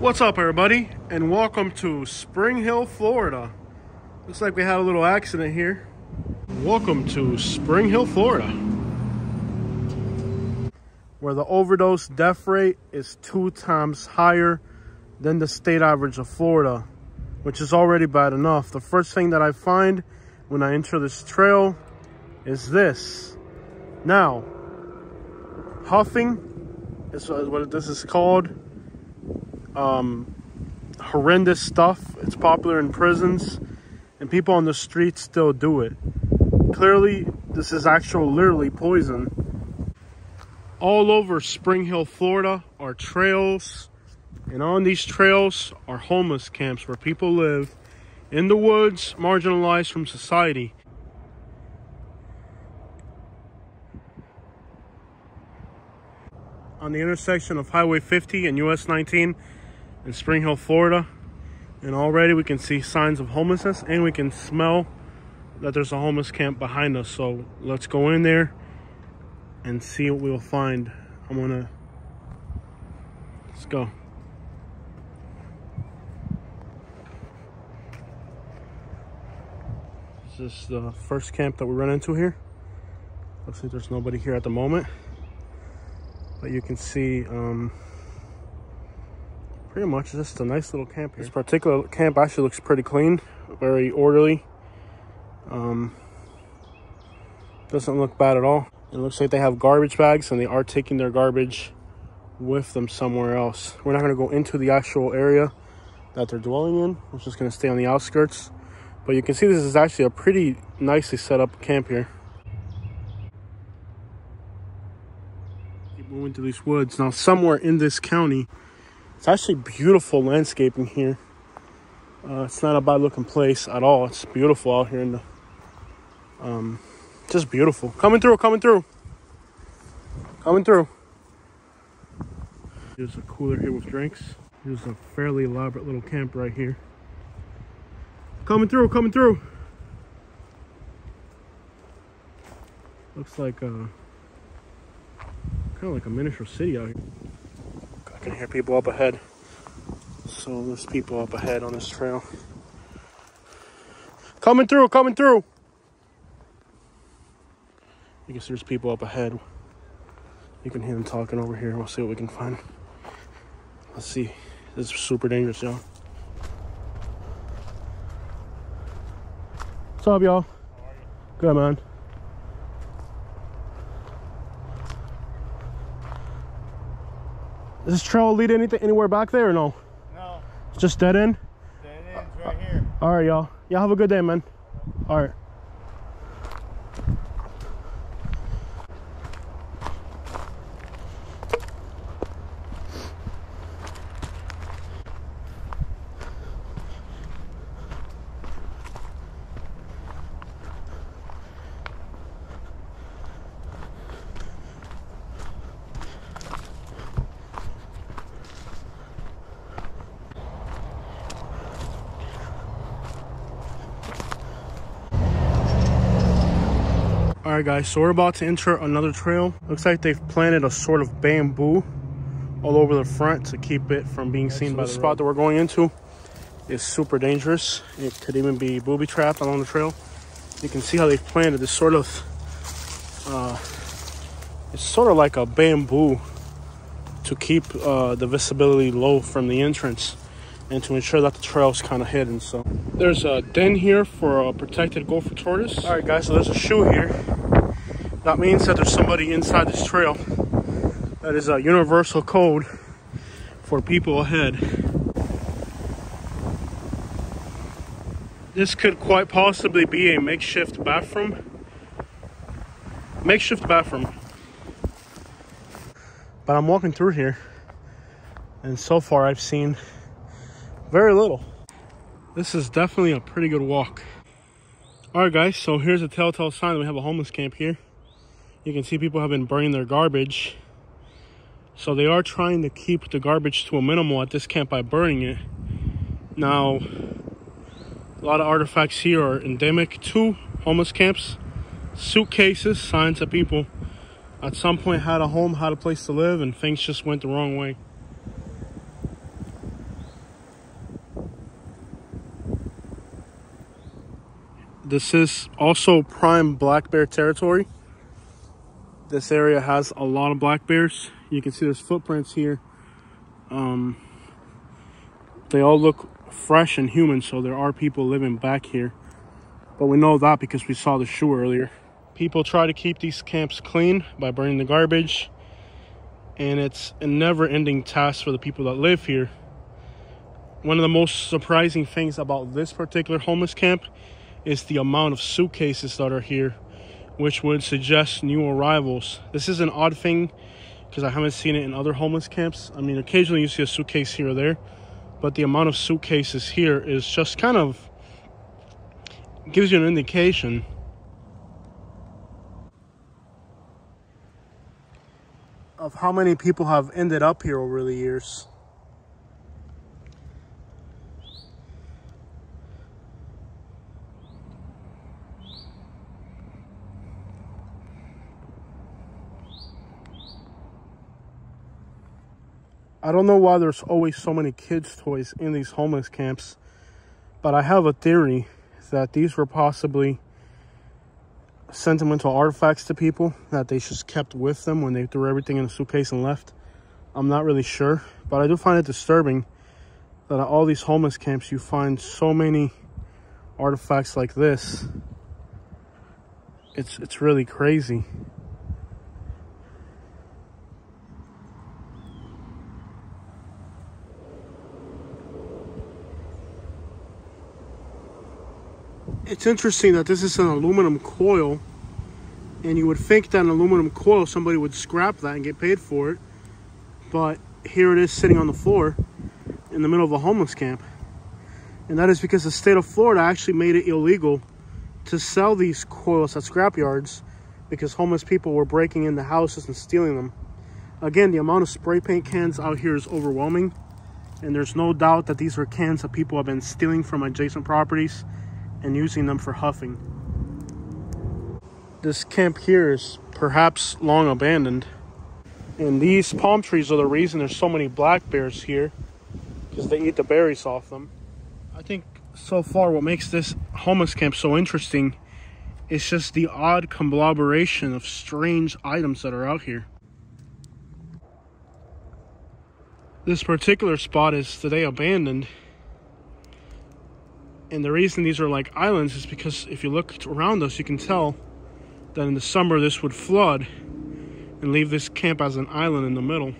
What's up, everybody, and welcome to Spring Hill, Florida. Looks like we had a little accident here. Welcome to Spring Hill, Florida, where the overdose death rate is two times higher than the state average of Florida, which is already bad enough. The first thing that I find when I enter this trail is this. Now, huffing is what this is called. Um, horrendous stuff. It's popular in prisons, and people on the streets still do it. Clearly, this is actual, literally poison. All over Spring Hill, Florida, are trails, and on these trails are homeless camps where people live in the woods, marginalized from society. on the intersection of Highway 50 and US 19 in Spring Hill, Florida. And already we can see signs of homelessness and we can smell that there's a homeless camp behind us. So let's go in there and see what we'll find. I'm gonna, let's go. This is the first camp that we run into here. Looks like there's nobody here at the moment but you can see um, pretty much just a nice little camp here. This particular camp actually looks pretty clean, very orderly. Um, doesn't look bad at all. It looks like they have garbage bags and they are taking their garbage with them somewhere else. We're not going to go into the actual area that they're dwelling in. We're just going to stay on the outskirts. But you can see this is actually a pretty nicely set up camp here. Keep Moving into these woods. Now, somewhere in this county, it's actually beautiful landscaping here. Uh, it's not a bad looking place at all. It's beautiful out here in the, um, just beautiful. Coming through, coming through. Coming through. There's a cooler here with drinks. There's a fairly elaborate little camp right here. Coming through, coming through. Looks like uh kind of like a miniature city out here. I can hear people up ahead. So there's people up ahead on this trail. Coming through, coming through. Can see there's people up ahead. You can hear them talking over here. We'll see what we can find. Let's see. This is super dangerous, y'all. What's up, y'all? Good, man. Does this trail lead anything anywhere back there or no? No. It's just dead end? Dead ends right here. All right, y'all. Y'all have a good day, man. All right. Right guys so we're about to enter another trail. Looks like they've planted a sort of bamboo all over the front to keep it from being seen by the spot that we're going into is super dangerous. It could even be booby trapped along the trail. You can see how they've planted this sort of uh, it's sort of like a bamboo to keep uh, the visibility low from the entrance and to ensure that the trail is kind of hidden so. There's a den here for a protected gopher tortoise. All right guys so there's a shoe here that means that there's somebody inside this trail. That is a universal code for people ahead. This could quite possibly be a makeshift bathroom. Makeshift bathroom. But I'm walking through here and so far I've seen very little. This is definitely a pretty good walk. All right, guys, so here's a telltale sign that we have a homeless camp here you can see people have been burning their garbage. So they are trying to keep the garbage to a minimal at this camp by burning it. Now, a lot of artifacts here are endemic to homeless camps. Suitcases, signs that people at some point had a home, had a place to live, and things just went the wrong way. This is also prime black bear territory. This area has a lot of black bears. You can see there's footprints here. Um, they all look fresh and human, so there are people living back here. But we know that because we saw the shoe earlier. People try to keep these camps clean by burning the garbage. And it's a never-ending task for the people that live here. One of the most surprising things about this particular homeless camp is the amount of suitcases that are here which would suggest new arrivals. This is an odd thing because I haven't seen it in other homeless camps. I mean, occasionally you see a suitcase here or there, but the amount of suitcases here is just kind of gives you an indication. Of how many people have ended up here over the years. I don't know why there's always so many kids' toys in these homeless camps, but I have a theory that these were possibly sentimental artifacts to people that they just kept with them when they threw everything in a suitcase and left. I'm not really sure, but I do find it disturbing that at all these homeless camps you find so many artifacts like this. It's it's really crazy. It's interesting that this is an aluminum coil and you would think that an aluminum coil somebody would scrap that and get paid for it but here it is sitting on the floor in the middle of a homeless camp. And that is because the state of Florida actually made it illegal to sell these coils at scrap yards because homeless people were breaking into houses and stealing them. Again the amount of spray paint cans out here is overwhelming and there's no doubt that these are cans that people have been stealing from adjacent properties and using them for huffing. This camp here is perhaps long abandoned. And these palm trees are the reason there's so many black bears here because they eat the berries off them. I think so far what makes this homeless camp so interesting is just the odd conglomeration of strange items that are out here. This particular spot is today abandoned and the reason these are like islands is because if you look around us, you can tell that in the summer this would flood and leave this camp as an island in the middle.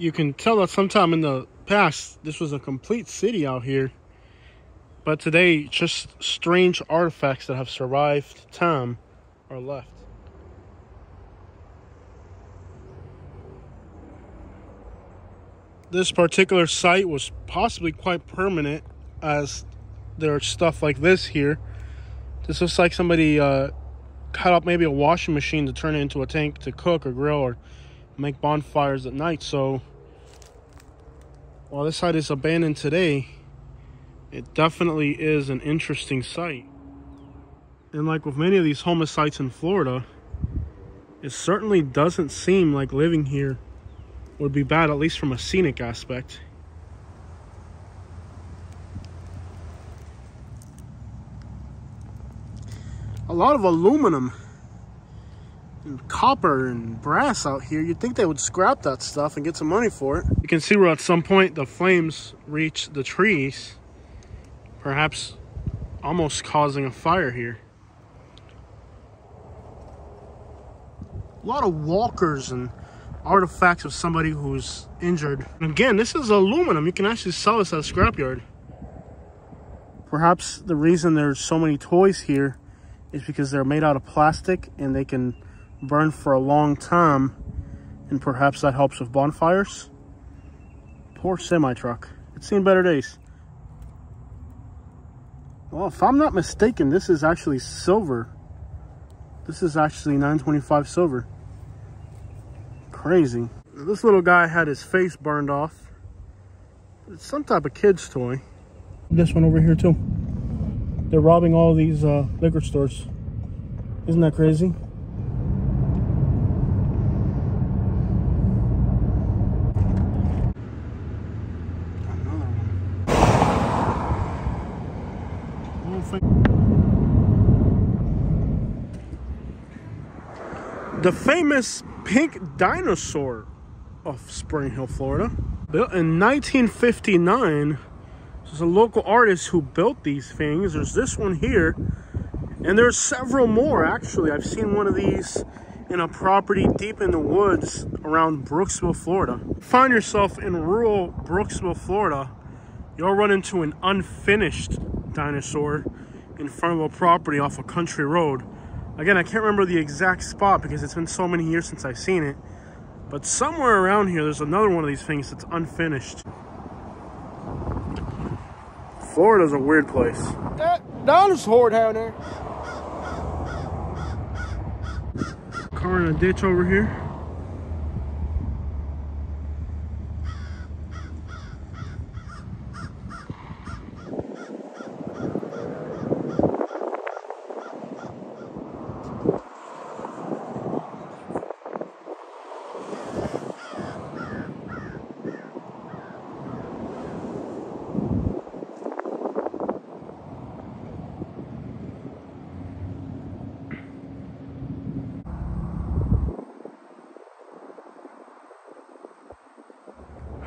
You can tell that sometime in the past, this was a complete city out here. But today, just strange artifacts that have survived time are left. This particular site was possibly quite permanent as there's stuff like this here. This looks like somebody uh, cut up maybe a washing machine to turn it into a tank to cook or grill or make bonfires at night. So while this site is abandoned today, it definitely is an interesting site. And like with many of these homeless sites in Florida, it certainly doesn't seem like living here would be bad, at least from a scenic aspect. A lot of aluminum and copper and brass out here. You'd think they would scrap that stuff and get some money for it. You can see where at some point the flames reach the trees perhaps almost causing a fire here. A lot of walkers and artifacts of somebody who's injured. And again, this is aluminum. You can actually sell this at a scrapyard. Perhaps the reason there's so many toys here is because they're made out of plastic and they can burn for a long time. And perhaps that helps with bonfires. Poor semi-truck. It's seen better days. Well, if I'm not mistaken, this is actually silver. This is actually 925 silver. Crazy. This little guy had his face burned off. It's some type of kid's toy. This one over here too. They're robbing all these uh, liquor stores. Isn't that crazy? The famous pink dinosaur of Spring Hill, Florida. Built in 1959. There's a local artist who built these things. There's this one here. And there's several more, actually. I've seen one of these in a property deep in the woods around Brooksville, Florida. Find yourself in rural Brooksville, Florida, you'll run into an unfinished dinosaur in front of a property off a country road. Again, I can't remember the exact spot because it's been so many years since I've seen it. But somewhere around here, there's another one of these things that's unfinished. Florida's a weird place. That dinosaur down there. Car in a ditch over here.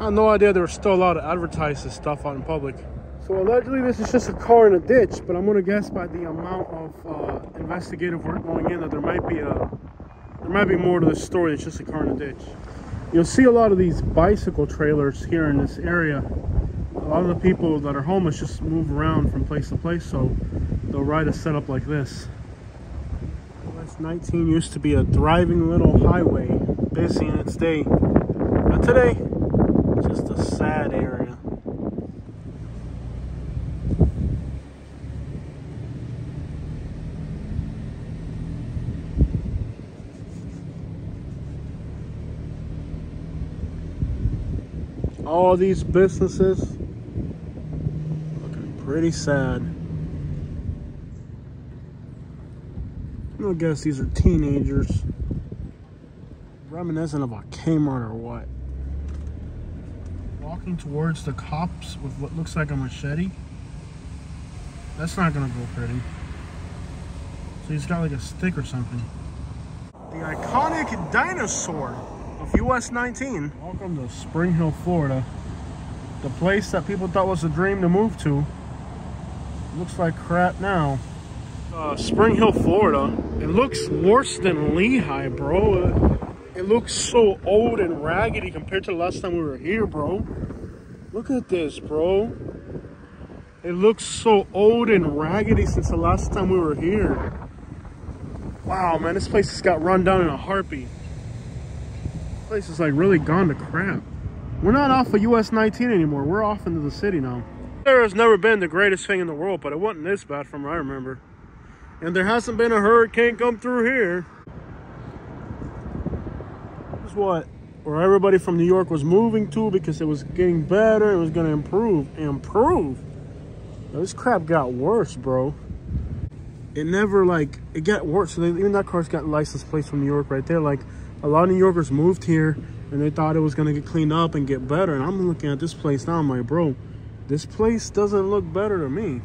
I had no idea there was still allowed to advertise this stuff out in public. So allegedly this is just a car in a ditch, but I'm gonna guess by the amount of uh, investigative work going in that there might be a there might be more to this story than just a car in a ditch. You'll see a lot of these bicycle trailers here in this area. A lot of the people that are homeless just move around from place to place, so they'll ride a setup like this. West 19 used to be a thriving little highway, busy in its day. But today, sad area. All these businesses looking pretty sad. I guess these are teenagers reminiscent of a Kmart or what walking towards the cops with what looks like a machete. That's not gonna go pretty. So he's got like a stick or something. The iconic dinosaur of US 19. Welcome to Spring Hill, Florida. The place that people thought was a dream to move to. Looks like crap now. Uh, Spring Hill, Florida. It looks worse than Lehigh, bro. It looks so old and raggedy compared to the last time we were here, bro. Look at this, bro. It looks so old and raggedy since the last time we were here. Wow, man, this place has got run down in a heartbeat. This place is like really gone to crap. We're not off of US 19 anymore. We're off into the city now. There has never been the greatest thing in the world, but it wasn't this bad from what I remember. And there hasn't been a hurricane come through here. What where everybody from New York was moving to because it was getting better. It was going to improve. Improve? This crap got worse, bro. It never, like, it got worse. So they, even that car's got license plates from New York right there. Like, a lot of New Yorkers moved here and they thought it was going to get cleaned up and get better. And I'm looking at this place now. I'm like, bro, this place doesn't look better to me.